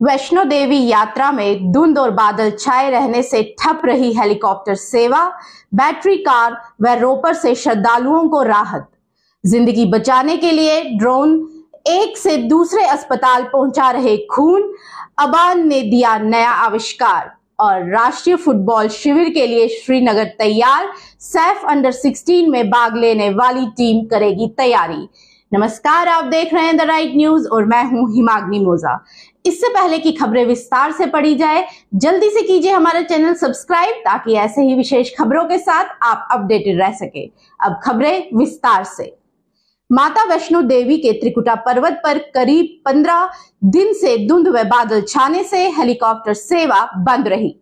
वैष्णो देवी यात्रा में धुंध और बादल छाए रहने से ठप रही हेलीकॉप्टर सेवा, बैटरी कार व रोपर से श्रद्धालुओं को राहत। ज़िंदगी बचाने के लिए ड्रोन एक से दूसरे अस्पताल पहुँचा रहे खून, अबान ने दिया नया आविष्कार। और राष्ट्रीय फुटबॉल शिविर के लिए श्रीनगर तैयार, सैफ अंडर 16 में भाग लेने वाली टीम करेगी तैयारी। नमस्कार, आप देख रहे हैं द राइट न्यूज़ और मैं हूँ हिमाग्नि मोजा। इससे पहले की खबरें विस्तार से पढ़ी जाए। जल्दी से कीजिए हमारा चैनल सब्सक्राइब ताकि ऐसे ही विशेष खबरों के साथ आप अपडेटेड रह सके। अब खबरें विस्तार से। माता वैष्णो देवी के त्रिकुटा पर्वत पर करीब 15 दिन से धुंध व बादल छाने से हेलीकॉप्टर सेवा बंद रही।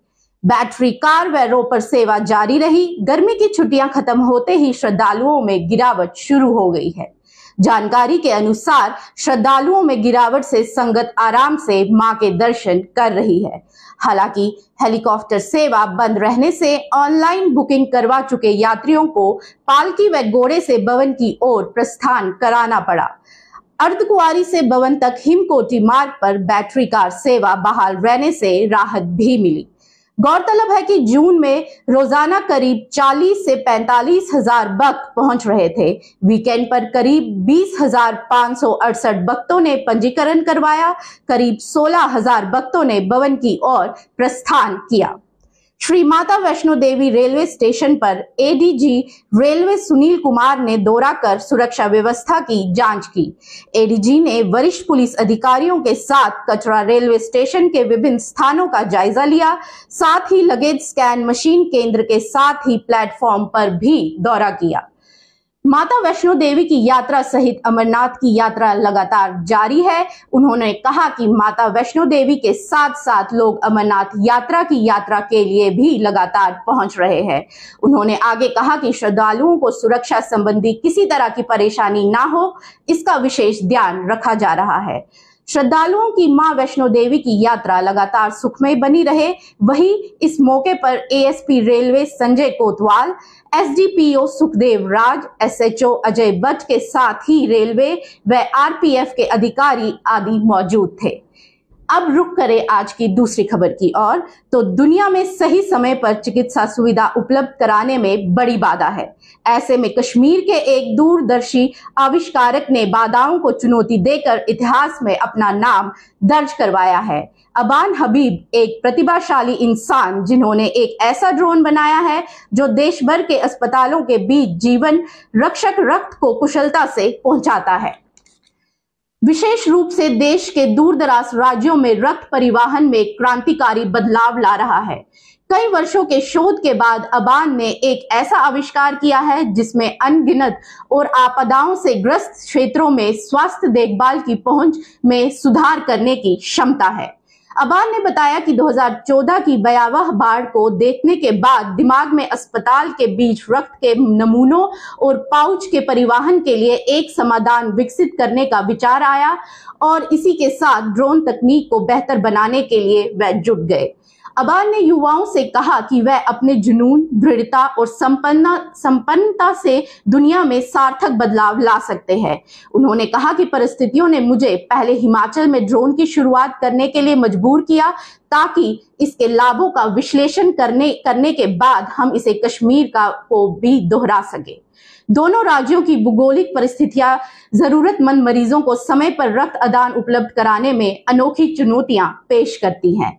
बैटरी, कार व रोपर सेवा जारी रही। गर्मी की छुट्टियाँ खत्म होते ही श्रद्धालुओं में गिरावट शुरू हो गई है। जानकारी के अनुसार श्रद्धालुओं में गिरावट से संगत आराम से माँ के दर्शन कर रही है। हालाँकि हेलीकॉप्टर सेवा बंद रहने से ऑनलाइन बुकिंग करवा चुके यात्रियों को पालकी व घोड़े से भवन की ओर प्रस्थान कराना पड़ा। अर्धकुआरी से भवन तक हिमकोटी मार्ग पर बैटरी कार सेवा बहाल रहने से राहत भी मिली। गौरतलब है कि जून में रोज़ाना करीब 40 से पैंतालीस हज़ार भक्त पहुँच रहे थे। वीकेंड पर करीब बीस हज़ार पाँच सौ अड़सठ भक्तों ने पंजीकरण करवाया, करीब सोलह हज़ार भक्तों ने भवन की ओर प्रस्थान किया। श्री माता वैष्णो देवी रेलवे स्टेशन पर एडीजी रेलवे सुनील कुमार ने दौरा कर सुरक्षा व्यवस्था की जाँच की। एडीजी ने वरिष्ठ पुलिस अधिकारियों के साथ कचरा रेलवे स्टेशन के विभिन्न स्थानों का जायजा लिया, साथ ही लगेज स्कैन मशीन केंद्र के साथ ही प्लेटफॉर्म पर भी दौरा किया। माता वैष्णो देवी की यात्रा सहित अमरनाथ की यात्रा लगातार जारी है। उन्होंने कहा कि माता वैष्णो देवी के साथ साथ लोग अमरनाथ यात्रा की यात्रा के लिए भी लगातार पहुँच रहे हैं। उन्होंने आगे कहा कि श्रद्धालुओं को सुरक्षा संबंधी किसी तरह की परेशानी ना हो, इसका विशेष ध्यान रखा जा रहा है। श्रद्धालुओं की माँ वैष्णो देवी की यात्रा लगातार सुखमय बनी रहे। वही इस मौके पर ASP railway Sanjay Kotwal SDPO Sukhdev Raj SHO Ajay Bhatt के साथ ही रेलवे व आरपीएफ के अधिकारी आदि मौजूद थे। अब रुक करें आज की दूसरी खबर की ओर। तो दुनिया में सही समय पर चिकित्सा सुविधा उपलब्ध कराने में बड़ी बाधा है। ऐसे में कश्मीर के एक दूरदर्शी आविष्कारक ने बाधाओं को चुनौती देकर इतिहास में अपना नाम दर्ज करवाया है। अबान हबीब, एक प्रतिभाशाली इंसान जिन्होंने एक ऐसा ड्रोन बनाया है जो देश भर के अस्पतालों के बीच जीवन रक्षक रक्त को कुशलता से पहुंचाता है। विशेष रूप से देश के दूर दराज राज्यों में रक्त परिवहन में क्रांतिकारी बदलाव ला रहा है। कई वर्षों के शोध के बाद अबान ने एक ऐसा आविष्कार किया है जिसमें अनगिनत और आपदाओं से ग्रस्त क्षेत्रों में स्वास्थ्य देखभाल की पहुँच में सुधार करने की क्षमता है। अबान ने बताया कि 2014 की भयावह बाढ़ को देखने के बाद दिमाग में अस्पताल के बीच रक्त के नमूनों और पाउच के परिवहन के लिए एक समाधान विकसित करने का विचार आया और इसी के साथ ड्रोन तकनीक को बेहतर बनाने के लिए वह जुट गए। अबान ने युवाओं से कहा कि वह अपने जुनून, दृढ़ता और संपन्न, संपन्नता से दुनिया में सार्थक बदलाव ला सकते हैं। उन्होंने कहा कि परिस्थितियों ने मुझे पहले हिमाचल में ड्रोन की शुरुआत करने के लिए मजबूर किया, ताकि इसके लाभों का विश्लेषण करने करने के बाद हम इसे कश्मीर का, को भी दोहरा सके। दोनों राज्यों की भूगोलिक परिस्थितियाँ, जरूरतमंद मरीजों को समय पर रक्त आदान उपलब्ध कराने में अनोखी चुनौतियाँ पेश करती हैं।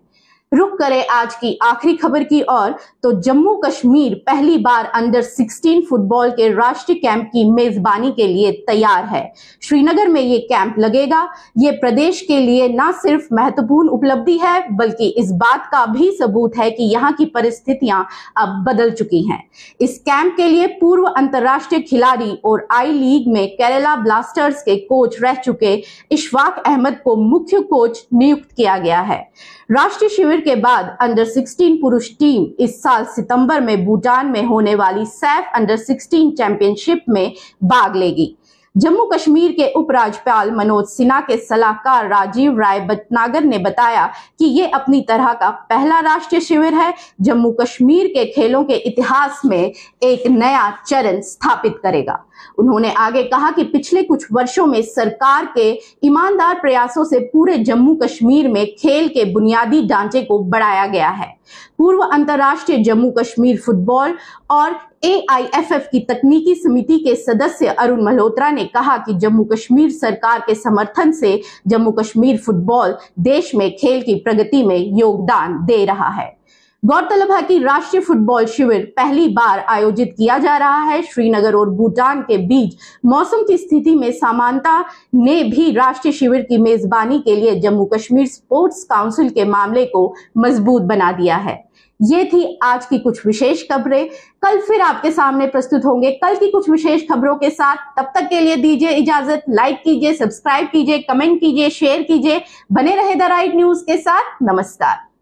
रुक करें आज की आखिरी खबर की ओर। तो जम्मू कश्मीर पहली बार अंडर 16 फुटबॉल के राष्ट्रीय कैंप की मेजबानी के लिए तैयार है। श्रीनगर में ये कैंप लगेगा। ये प्रदेश के लिए न सिर्फ़ महत्वपूर्ण उपलब्धि है, बल्कि इस बात का भी सबूत है कि यहाँ की परिस्थितियाँ अब बदल चुकी हैं। इस कैंप के लिए पूर्व अंतर्राष्ट्रीय खिलाड़ी और आई लीग में केरला ब्लास्टर्स के कोच रह चुके इशफाक अहमद को मुख्य कोच नियुक्त किया गया है। राष्ट्रीय शिविर के बाद अंडर 16 पुरुष टीम इस साल सितंबर में भूटान में होने वाली सैफ अंडर 16 चैंपियनशिप में भाग लेगी। जम्मू कश्मीर के उपराज्यपाल मनोज सिन्हा के सलाहकार राजीव राय भटनागर ने बताया कि ये अपनी तरह का पहला राष्ट्रीय शिविर है। जम्मू कश्मीर के खेलों के इतिहास में एक नया चरण स्थापित करेगा। उन्होंने आगे कहा कि पिछले कुछ वर्षों में सरकार के ईमानदार प्रयासों से पूरे जम्मू कश्मीर में खेल के बुनियादी ढांचे को बढ़ाया गया है। पूर्व अंतर्राष्ट्रीय जम्मू कश्मीर फुटबॉल और एआईएफएफ की तकनीकी समिति के सदस्य अरुण मल्होत्रा ने कहा कि जम्मू कश्मीर सरकार के समर्थन से जम्मू कश्मीर फुटबॉल देश में खेल की प्रगति में योगदान दे रहा है। गौरतलब है कि राष्ट्रीय फुटबॉल शिविर पहली बार आयोजित किया जा रहा है। श्रीनगर और भूटान के बीच मौसम की स्थिति में समानता ने भी राष्ट्रीय शिविर की मेजबानी के लिए जम्मू कश्मीर स्पोर्ट्स काउंसिल के मामले को मज़बूत बना दिया है। ये थी आज की कुछ विशेष खबरें। कल फिर आपके सामने प्रस्तुत होंगे। कल की कुछ विशेष खबरों के साथ तब तक के लिए दीजिए इजाज़त, लाइक कीजिए, सब्सक्राइब कीजिए, कमेंट कीजिए, शेयर कीजिए। बने रहे द राइट न्यूज़ के साथ। नमस्कार।